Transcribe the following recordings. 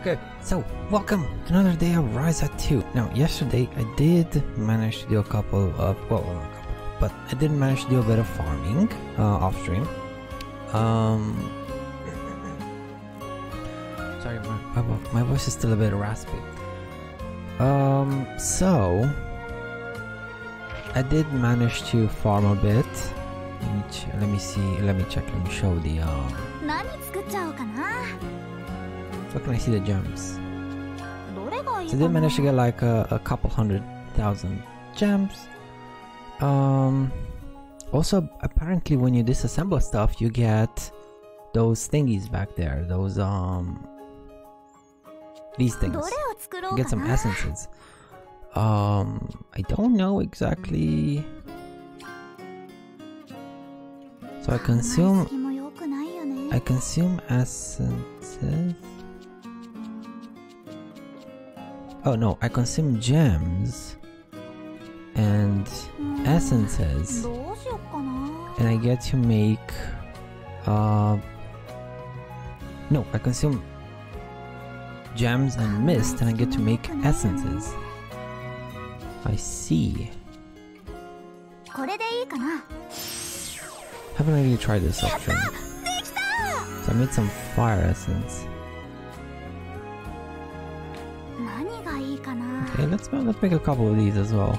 Okay. So, welcome another day of Ryza 2. Now, yesterday I did manage to do a couple of, well, not a couple, but I did manage to do a bit of farming uh, off stream. Um, sorry, my, my, my voice is still a bit raspy. Um, so, I did manage to farm a bit. Let me, let me see, let me check, let me show the. Uh, where can I see the gems? So they managed to get like a, a couple hundred thousand gems. Um, also, apparently when you disassemble stuff, you get those thingies back there, those, um, these things. Get some essences. Um, I don't know exactly. So I consume, I consume essences. Oh no, I consume gems and essences. And I get to make uh No, I consume gems and mist and I get to make essences. I see. Haven't really tried this option. So I made some fire essence. Okay, let's uh, let's make a couple of these as well.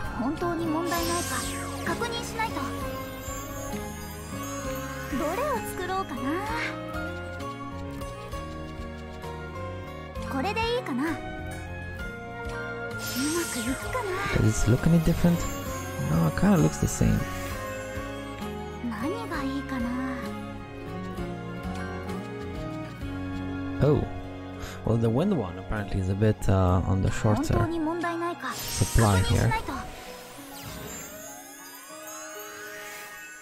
Does this look any different? No, it kind of looks the same. Oh. Well, the wind one apparently is a bit uh, on the shorter supply here.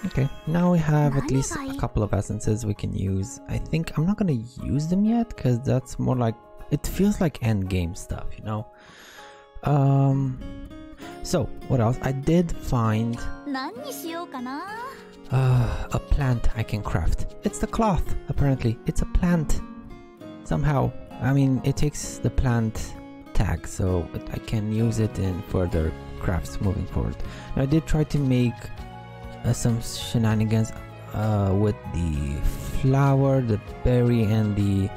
Okay, now we have at least a couple of essences we can use. I think I'm not gonna use them yet because that's more like it feels like end game stuff, you know. Um, so what else? I did find uh, a plant I can craft. It's the cloth, apparently. It's a plant somehow I mean, it takes the plant tag, so I can use it in further crafts moving forward. Now, I did try to make uh, some shenanigans uh, with the flower, the berry, and the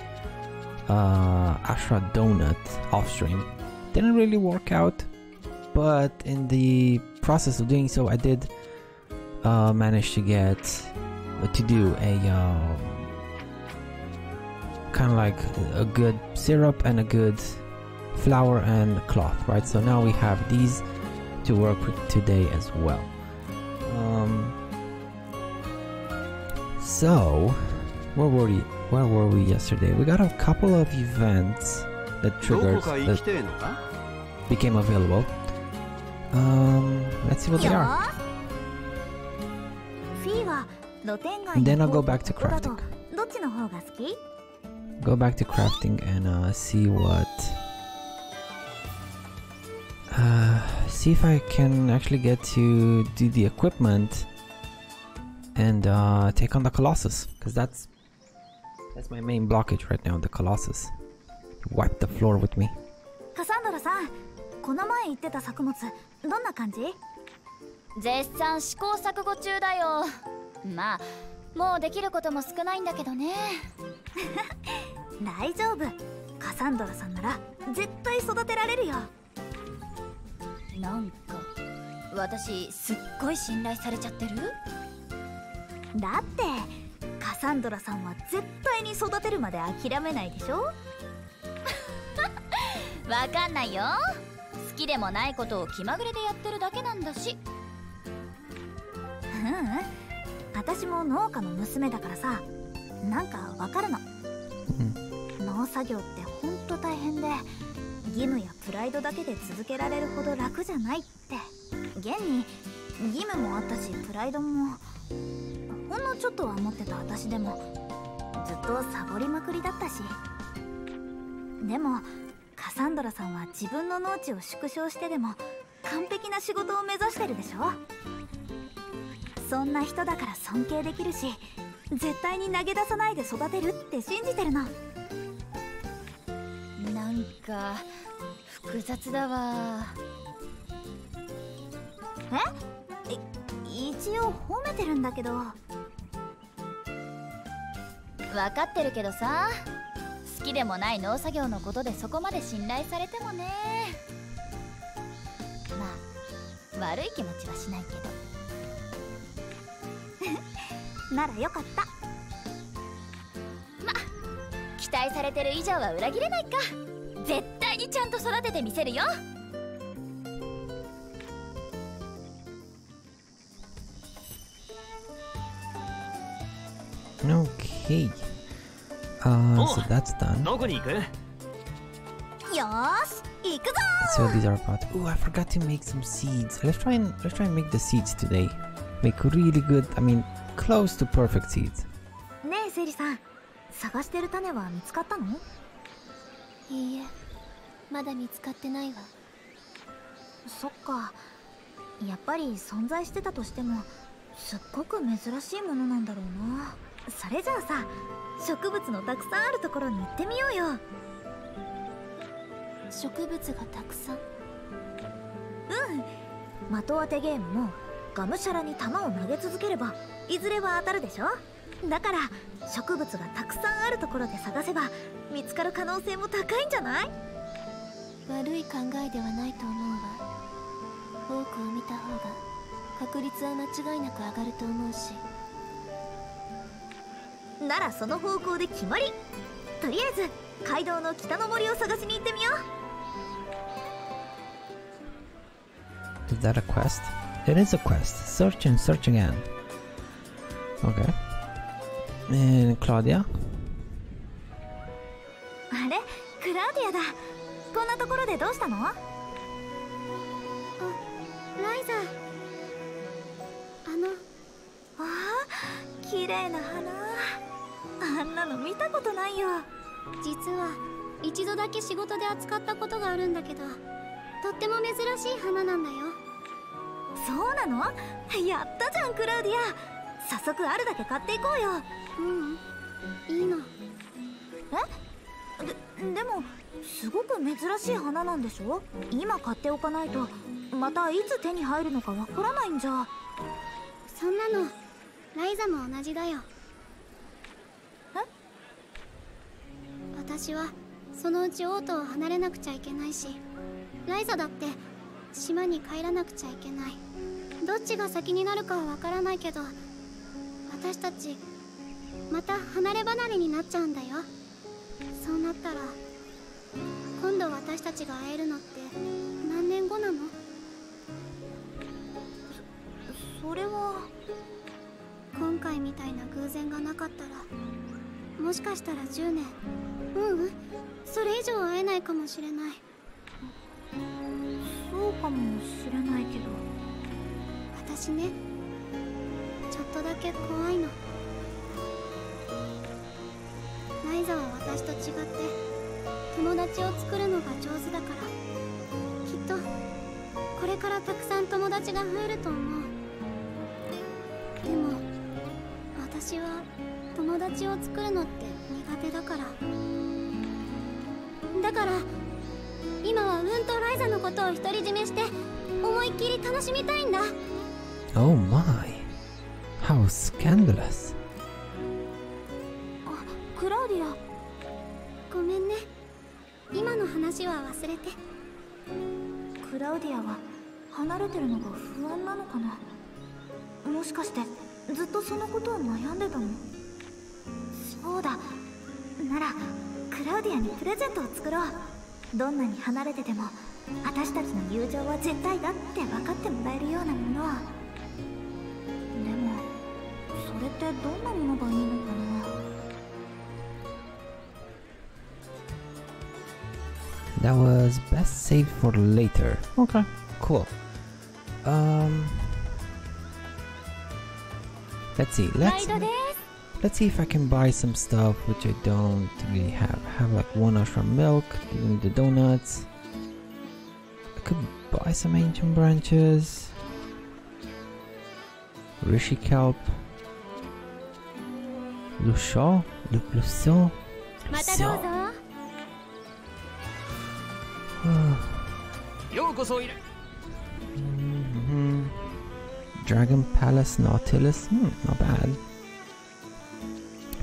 uh, Ashra donut off stream. Didn't really work out, but in the process of doing so, I did uh, managed to get to do a um, kind of like a good syrup and a good flour and cloth, right? So now we have these to work with today as well. Um, so, where were we? Where were we yesterday? We got a couple of events that triggers that became available. Um, let's see what they are. And then I'll go back to crafting どっちの方が好き go back to crafting and uh, see what uh, see if I can actually get to do the equipment and uh, take on the Colossus because that's that's my main blockage right now the Colossus wipe the floor with me カサンドラさんこの前言ってた作物どんな感じ絶賛試行錯誤中だよまあもうできることも少ないんだけどね 大丈夫。カサンドラさんなら絶対育てられるよ。なんか私すっごい信頼されちゃってる？だってカサンドラさんは絶対に育てるまで諦めないでしょ？わかんないよ。好きでもないことを気まぐれでやってるだけなんだし。ううん。私も農家の娘だからさ。なんかわかるの農作業ってほんと大変で義務やプライドだけで続けられるほど楽じゃないって。現に義務もあったしプライドもほんのちょっとは持ってた私でもずっとサボりまくりだったし。でもカサンドラさんは自分の農地を縮小してでも完璧な仕事を目指してるでしょ。そんな人だから尊敬できるし絶対に投げ出さないで育てるって信じてるの。か複雑だわ。え？一応褒めてるんだけど。分かってるけどさ好きでもない農作業のことでそこまで信頼されてもね。まあ悪い気持ちはしないけど。ならよかった。ま期待されてる以上は裏切れないか絶対にちゃんと育ててみせるよ Okay. Uh, so that's done. どこに行くよーし行くぞ So these are about. Oh, I forgot to make some seeds. Let's try and let's try and make the seeds today. Make really good. I mean, close to perfect seeds. ねえセリさん探してる種は見つかったのいいえまだ見つかってないわ。そっか。やっぱり存在してたとしてもすっごく珍しいものなんだろうな。それじゃあさ植物のたくさんあるところに行ってみようよ。植物がたくさん？うん。的当てゲームもがむしゃらに弾を投げ続ければいずれは当たるでしょ？だから植物がたくさんあるところで探せば見つかる可能性も高いんじゃない？悪い考えではないと思うわ多くを見た方が確率は間違いなく上がると思うしならその方向で決まりとりあえず街道の北の森を探しに行ってみよう Is that a quest? It is a quest. Search and search again. Okay. And Claudia. あれ？クラウディアだ。こんなところでどうしたの？ライザあのああ綺麗な花。あんなの見たことないよ。実は一度だけ仕事で扱ったことがあるんだけどとっても珍しい花なんだよ。そうなの？やったじゃんクラウディア早速あるだけ買っていこうよ。ううん。いいのででもすごく珍しい花なんでしょ？今買っておかないとまたいつ手に入るのかわからないんじゃ。そんなのライザも同じだよ。私はそのうちオートを離れなくちゃいけないしライザだって島に帰らなくちゃいけない。どっちが先になるかはわからないけど私たちまた離れ離れになっちゃうんだよ。そうなったら今度私たちが会えるのって何年後なの？それは。今回みたいな偶然がなかったらもしかしたら10年。ううん。それ以上会えないかもしれない。そうかもしれないけど。私ねとだけ怖いの。ライザは私と違って友達を作るのが上手だから。きっとこれからたくさん友達が増えると思う。でも私は友達を作るのって苦手だから。だから今はうんとライザのことを独り占めして思いっきり楽しみたいんだ。Oh my. Scandalous. あクラウディア。ごめんね。今の話は忘れて。クラウディアは離れてるのが不安なのかな？もしかしてずっとそのことを悩んでたの？そうだ。ならクラウディアにプレゼントを作ろう。どんなに離れてても私たちの友情は絶対だって分かって That was best saved for later. Okay. Cool. Um, let's see. Let's let's see if I can buy some stuff which I don't really have. Have like one extra milk, the donuts. I could buy some ancient branches. Rishi kelp. Luchon? Lu Luchon? Luchon? Mhm. Dragon Palace Nautilus. Hmm, not bad.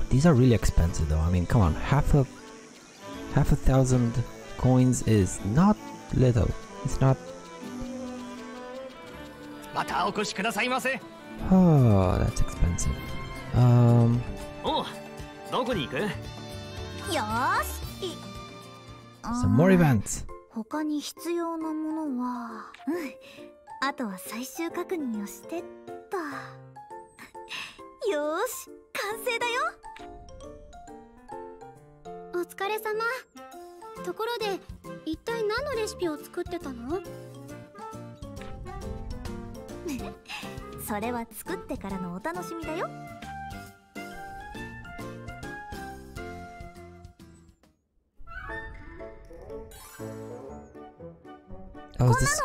These are really expensive though. I mean, come on, half a half a thousand coins is not little. It's not. またお越しくださいませ Oh, that's expensive. Um, おうどこに行くよーしい some more events. 他に必要なものは。うん。あとは最終確認をしてっと。よーし完成だよ。お疲れ様。ところで一体何のレシピを作ってたの？それは作ってからのお楽しみだよ This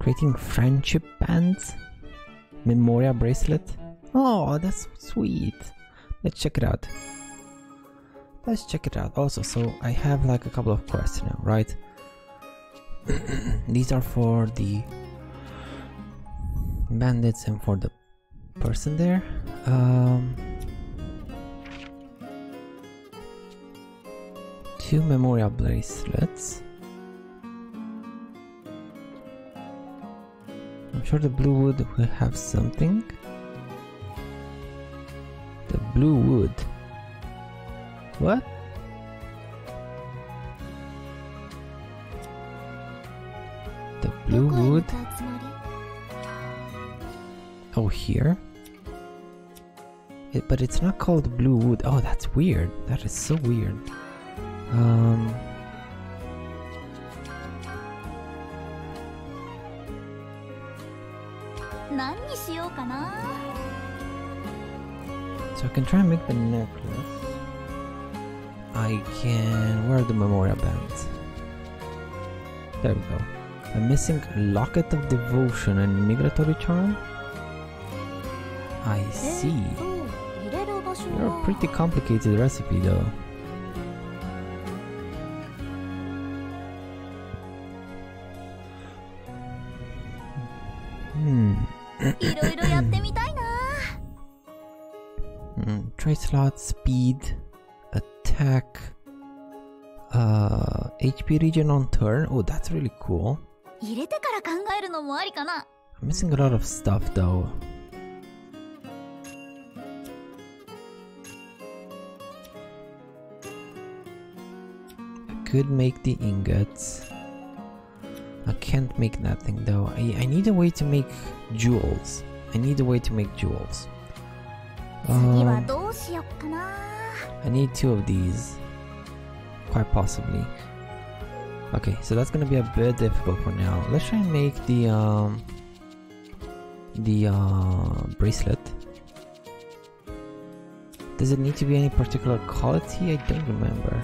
creating friendship bands? Memoria bracelet? Oh, that's sweet. Let's check it out. Let's check it out. Also, so I have like a couple of quests now, right? These are for the bandits and for the person there. Um, two memorial bracelets. Sure, the blue wood will have something. The blue wood. What? The blue wood? Oh, here? It, but it's not called blue wood. Oh, that's weird. That is so weird. Um, So I can try and make the necklace. I can... Where are the memorial bands? There we go. I'm missing Locket of Devotion and Migratory Charm? I see. You're a pretty complicated recipe though. Hmm. try slot, speed, attack, uh, HP region on turn. Oh, that's really cool. I'm missing a lot of stuff though. I could make the ingots. I can't make nothing though. I, I need a way to make jewels. I need a way to make jewels. I need two of these. Quite possibly. Okay, so that's gonna be a bit difficult for now. Let's try and make the um the uh, bracelet. Does it need to be any particular quality? I don't remember.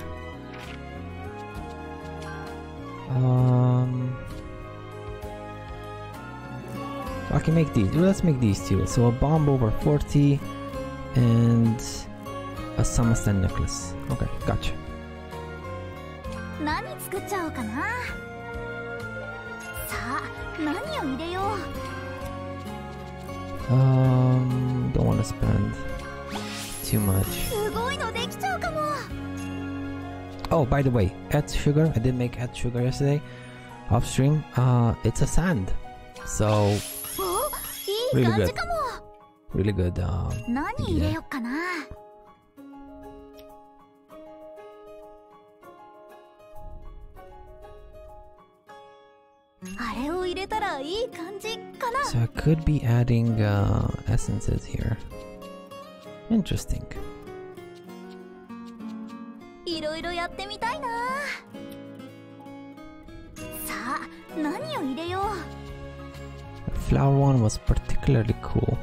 Um, I can make these. Let's make these two. So a bomb over 40 and a Samasen necklace. Okay, gotcha. Um, don't want to spend too much. Oh, by the way, add sugar. I did make add sugar yesterday off stream. Uh, it's a sand. So, oh, really good. Really good. Um, yeah. So I could be adding uh, essences here. Interesting. The flower one was particularly cool.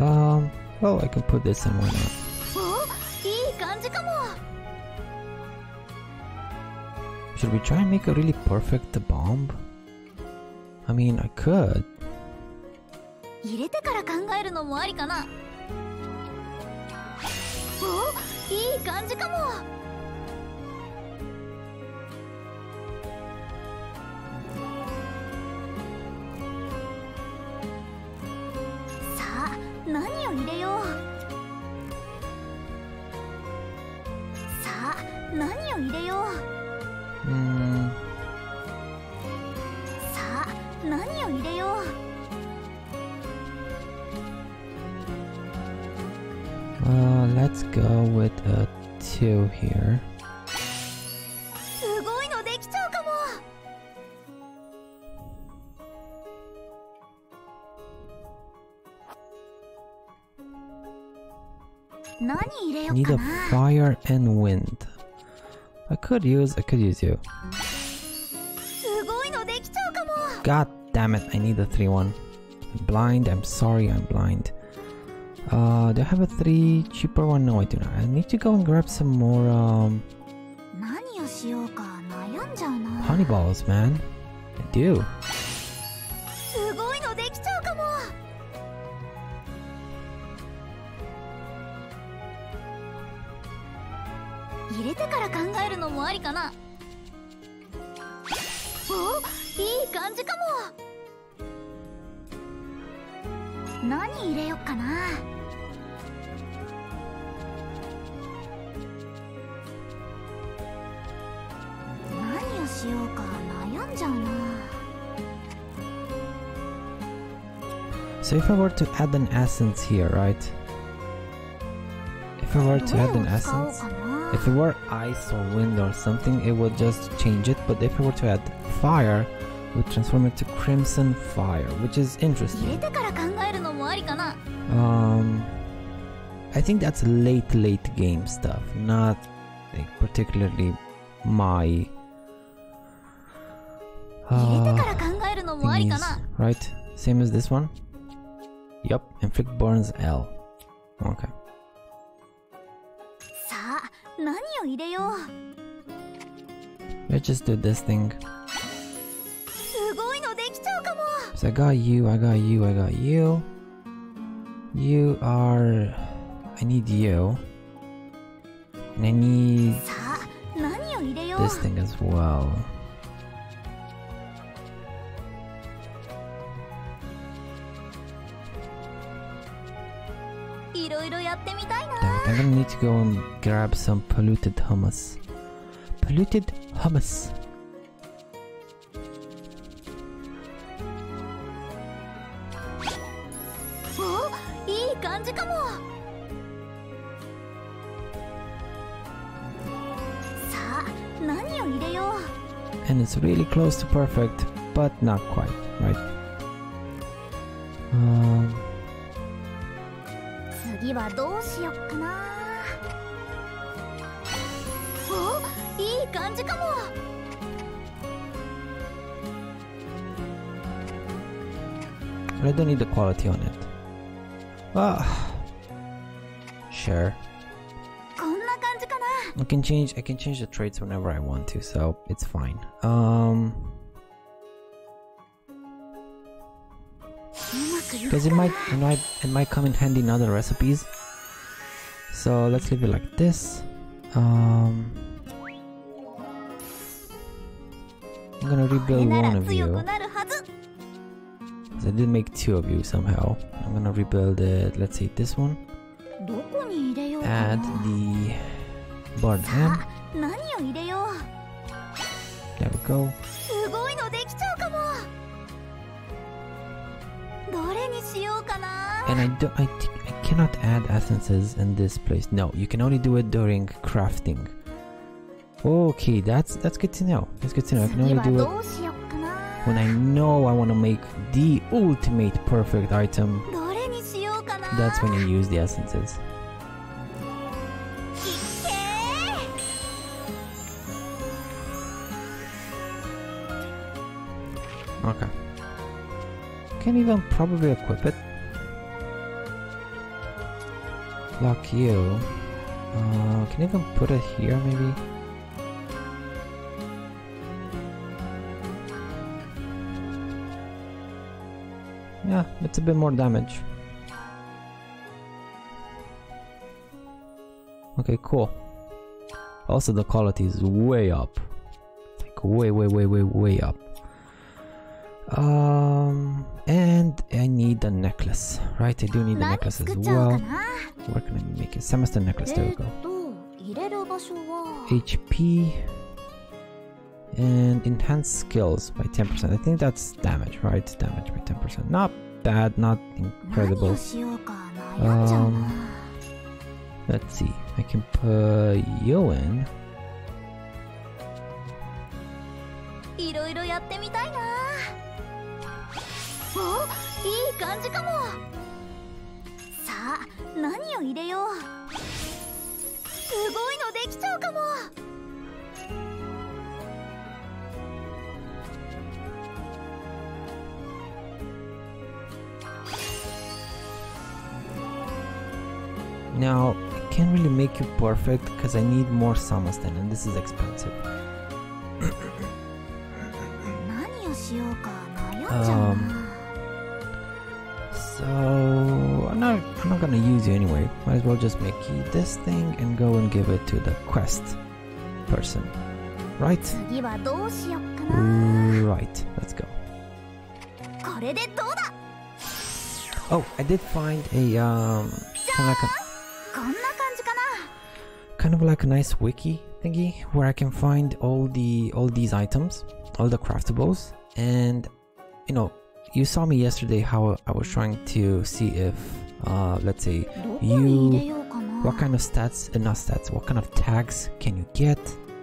Um, well, I can put this in, why not? Should we try and make a really perfect bomb? I mean, I could. Oh, two here. Need a fire and wind. I could use, I could use you. God damn it, I need a 3-1. Blind, I'm sorry, I'm blind. Uh, do I have a three cheaper one? No, I do not. I need to go and grab some more, um... Honey balls, man. I do. 何入れよっかなしようか悩んじゃうな So if I were to add an essence here, right? If I were to どれ add を an 使おう essence, かな if it were ice or wind or something, it would just change it. But if I were to add fire, it would transform it to crimson fire, which is 入れ interesting. てから考えるのもありかな Um, I think that's late, late game stuff, not like particularly my means, right? Same as this one? Yup, inflict burns L. Okay. Let's just do this thing. So I got you, I got you, I got you. You are... I need you. And I need... This thing as well. I'm gonna need to go and grab some polluted hummus. Polluted hummus. Oh, and it's really close to perfect, but not quite, right? Um, Ah. Sure. I can change I can change the traits whenever I want to, so it's fine. Um Because it might it might it might come in handy in other recipes. So let's leave it like this. Um I'm gonna rebuild one of you. I did make two of you somehow. I'm gonna rebuild it. Let's see this one. Add the barn ham. There we go. And I do I, I cannot add essences in this place. No, you can only do it during crafting. Okay, that's that's good to know. That's good to know. I can only do it when I know I want to make the ultimate perfect item that's when you use the essences. Okay. Can even probably equip it. Lock you. Uh, can even put it here maybe? Yeah, it's a bit more damage. Okay, cool. Also, the quality is way up. Like way, way, way, way, way up. Um, and I need a necklace, right? I do need a necklace as well. Where can I make it? Semester necklace, there we go. HP and enhance skills by 10%. I think that's damage, right? Damage by 10%. Not bad, not incredible. Um, Let's see. I can put Yo in. Now, really make you perfect because I need more Samastan and this is expensive. um, so I'm not I'm not gonna use you anyway. Might as well just make you this thing and go and give it to the quest person. Right? Right, let's go. Oh, I did find a um kind of like a nice wiki thingy where I can find all the all these items, all the craftables, and you know, you saw me yesterday how I was trying to see if, uh, let's say, you, what kind of stats, uh, not stats, what kind of tags can you get,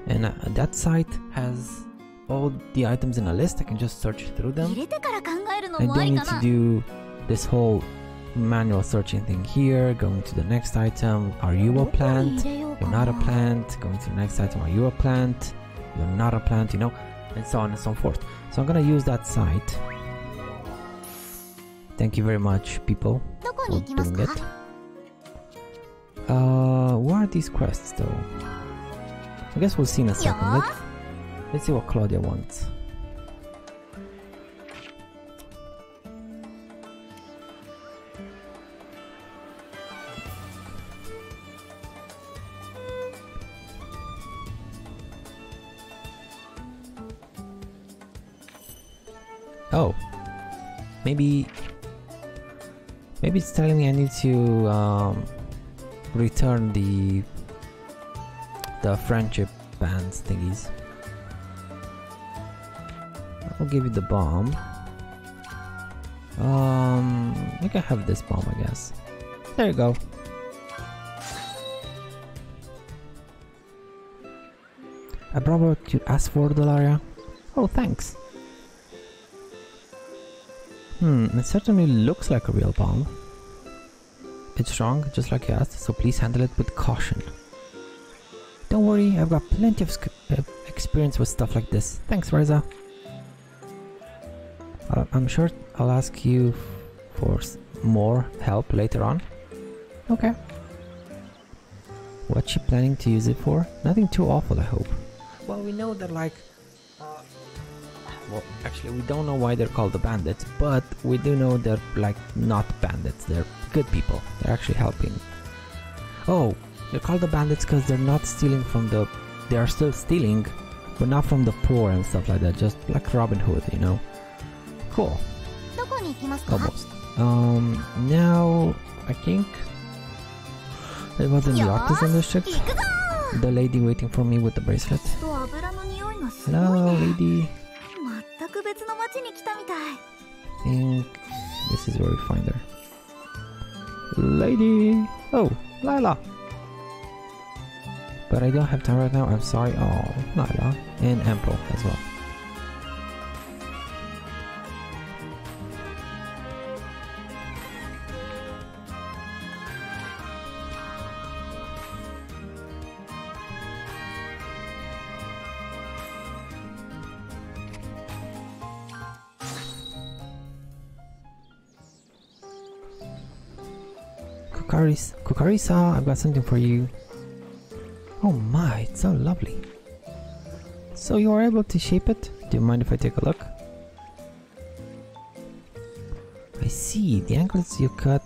and uh, that site has all the items in a list. I can just search through them. I don't need to do this whole manual searching thing here, going to the next item, are you a plant? you're not a plant, going to the next item, are you a plant, you're not a plant, you know, and so on and so forth. So I'm gonna use that site. Thank you very much, people, for doing it. Uh, where are these quests, though? I guess we'll see in a second. Let's, let's see what Klaudia wants. Oh, maybe maybe it's telling me I need to um, return the the friendship bands thingies. I'll give you the bomb. Um, I can have this bomb, I guess. There you go. I brought you asked for, Dolaria. Oh, thanks. Hmm, it certainly looks like a real bomb. It's strong, just like you asked, so please handle it with caution. Don't worry, I've got plenty of uh, experience with stuff like this. Thanks, Ryza. Uh, I'm sure I'll ask you for more help later on. Okay. What's she planning to use it for? Nothing too awful, I hope. Well, we know that, like, uh, well actually we don't know why they're called the bandits but we do know they're like not bandits. They're good people. They're actually helping. Oh they're called the bandits because they're not stealing from the they are still stealing but not from the poor and stuff like that just like Robin Hood you know? Cool. Almost. Um now I think it was in the artisan the lady waiting for me with the bracelet. Hello lady. Think this is where we find her. Lady! Oh, Lila! But I don't have time right now, I'm sorry. Oh, Lila. And Ample as well. Kukaris, Kukarisa, I've got something for you. Oh my, it's so lovely. So you are able to shape it? Do you mind if I take a look? I see, the angles you cut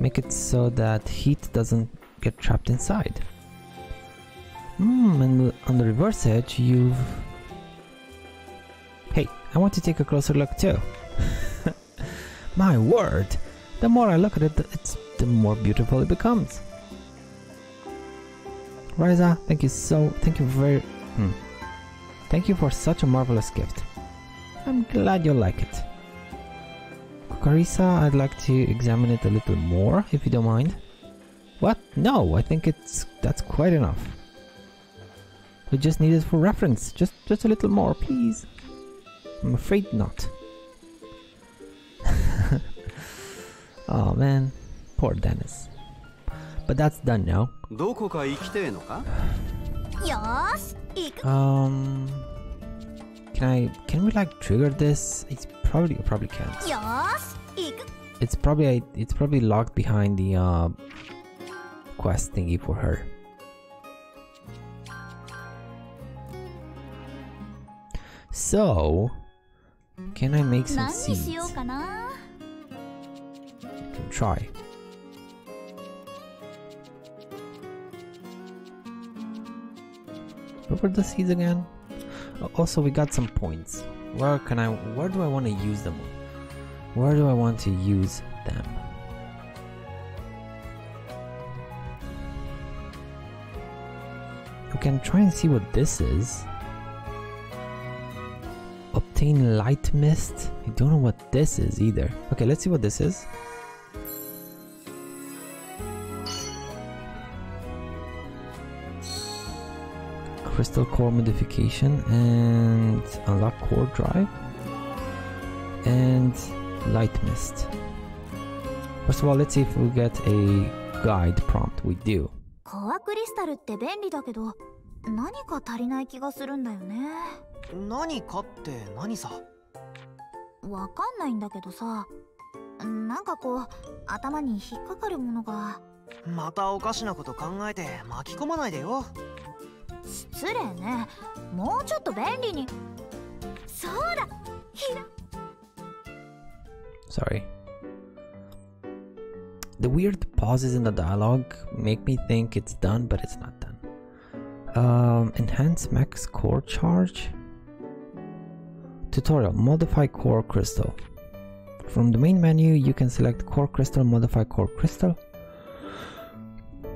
make it so that heat doesn't get trapped inside. Hmm, and on the reverse edge you've... Hey, I want to take a closer look too. My word! The more I look at it, it's the more beautiful it becomes. Ryza, thank you so, thank you very, hmm. Thank you for such a marvelous gift. I'm glad you like it. Carissa, I'd like to examine it a little more, if you don't mind. What? No, I think it's that's quite enough. We just need it for reference. Just just a little more, please. I'm afraid not. oh man, poor Dennis. But that's done now. Um, can I? Can we like trigger this? It's probably probably can't. It's probably it's probably locked behind the uh, quest thingy for her. So, can I make some seeds? I can try. What were the seeds again? Oh, Also, we got some points. Where can I? Where do I want to use them? Where do I want to use them? We can try and see what this is. Obtain light mist. I don't know what this is either. Okay, let's see what this is. Crystal core modification and unlock core drive and light mist first of all let's see if we get a guide prompt we do コアクリスタルって便利だけど何か足りない気がするんだよね何かって何さわかんないんだけどさなんかこう頭に引っかかるものがまたおかしなこと考えて巻き込まないでよ失礼ねもうちょっと便利にそうだひら sorry the weird pauses in the dialogue make me think it's done but it's not done um enhance max core charge tutorial modify core crystal from the main menu you can select core crystal modify core crystal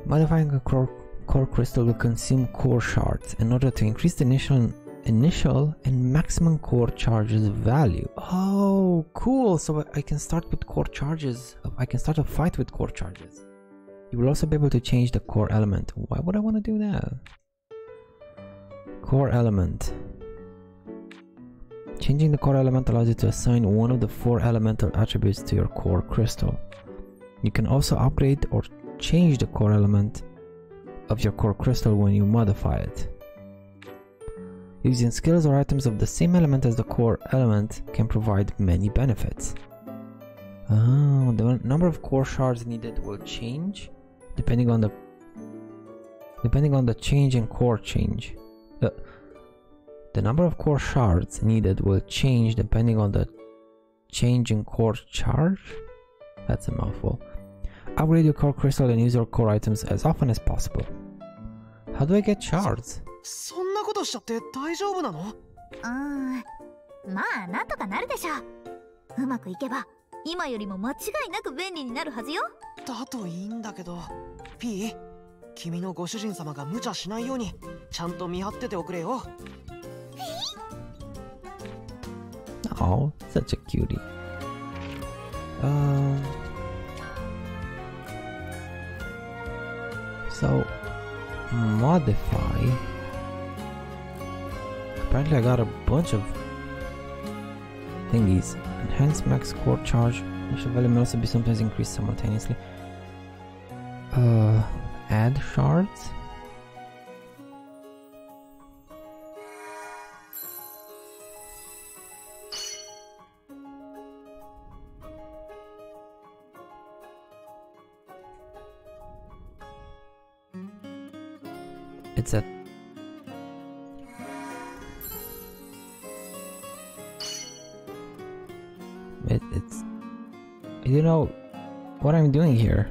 modifying a core core crystal will consume core shards in order to increase the initial initial and maximum core charges value. Oh, cool. So I can start with core charges. I can start a fight with core charges. You will also be able to change the core element. Why would I want to do that? Core element. Changing the core element allows you to assign one of the four elemental attributes to your core crystal. You can also upgrade or change the core element of your core crystal when you modify it. Using skills or items of the same element as the core element can provide many benefits. Oh, the number of core shards needed will change depending on the depending on the change in core change. The, the number of core shards needed will change depending on the change in core charge. That's a mouthful. Upgrade your core crystal and use your core items as often as possible. How do I get shards? そんなことしちゃって大丈夫なの？うーんまあなんとかなるでしょううまくいけば今よりも間違いなく便利になるはずよだといいんだけど P 君のご主人様が無茶しないようにちゃんと見張ってておくれよ Oh, such a cutie. Um. So, modify. Apparently, I got a bunch of thingies. Enhance max core charge. Initial value may also be sometimes increased simultaneously. Doing here